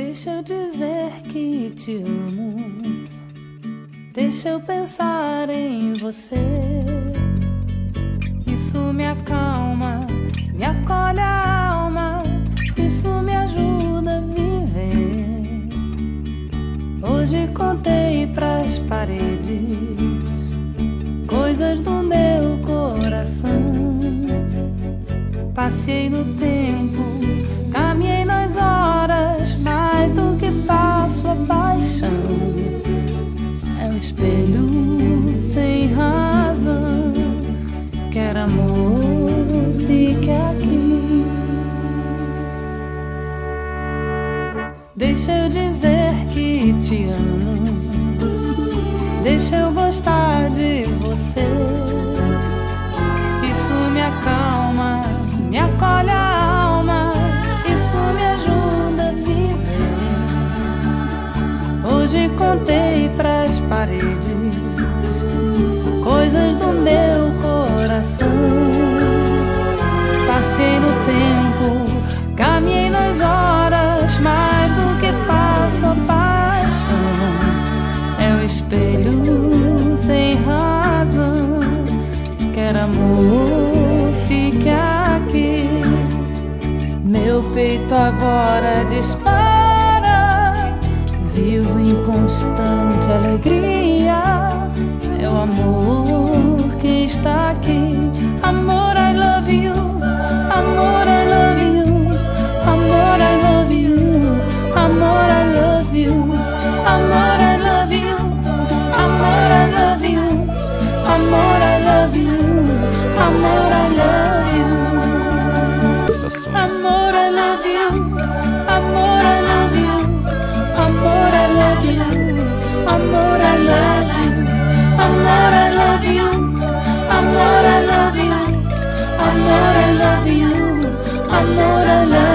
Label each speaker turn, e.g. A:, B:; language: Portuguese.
A: Deixa eu dizer que te amo. Deixa eu pensar em você. Isso me acalma, me acolhe a alma. Isso me ajuda a viver. Hoje contei pras paredes coisas do meu coração. Passei no tempo, Sem razão. Quer amor, fique aqui. Deixa eu dizer que te amo. Deixa eu gostar de você. Paredes coisas do meu coração. Passei no tempo, caminhei nas horas, mais do que passo a paixão. É o espelho sem razão. Quer amor, fique aqui. Meu peito agora dispara. Vivo em constante alegria. É o amor que está aqui. Amor, I love you. Amor, I love you. Amor, I love you. Amor, I love you. Amor, I love you. Amor, I love you. Amor, I love you. Amor, I love you. amor a la.